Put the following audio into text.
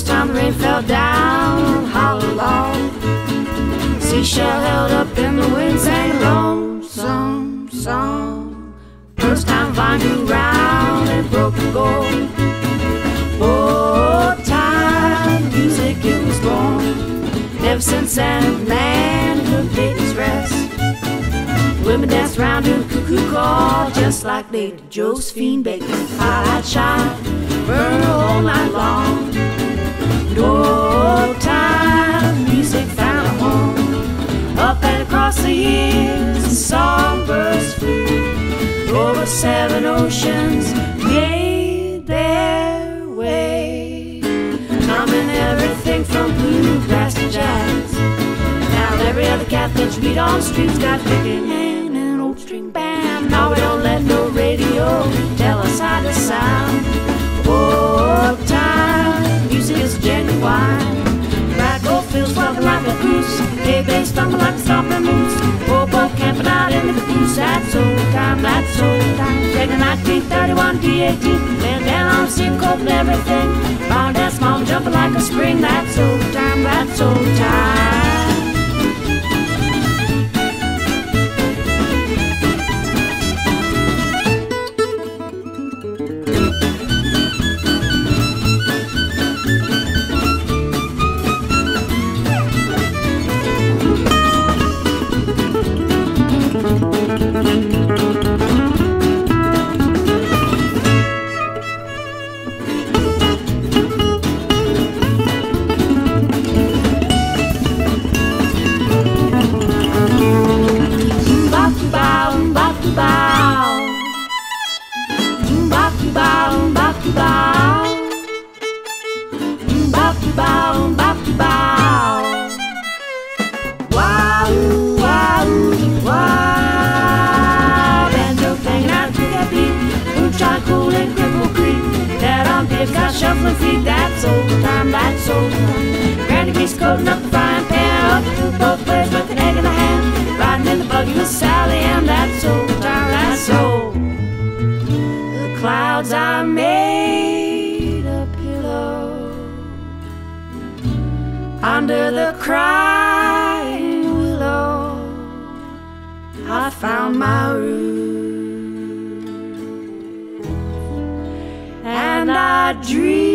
the rain fell down, hollow log. Seashell held up in the wind, sang a lonesome song. First time vine round and broke the gold. Oh, time music it was born. Ever since then, man took day's rest. Women danced round the cuckoo call, just like Lady Josephine Baker. Highlight shine, burn all night long. Years, the songbirds flew over seven oceans, made their way. Coming everything from bluegrass to jazz. Now every other cat that you meet on the street's got picking and an old string band. Now we don't let no radio tell us how to sound. Fucking like a goose. Hey, bass thumping like a stomping moose. Both camping out in the caboose. That's old time, that's old time. Taking 1931 P18. Laying down on steam coat and everything. Round that small jumping like a spring. That's old time, that's old time. On shuffling feet. That's old time, that's old time. Granny Geese coating up the frying pan. Up to both ways with an egg in the hand. Riding in the buggy with Sally and that's old time, that's old. The clouds I made a pillow under the crying willow. I found my roots dreamed.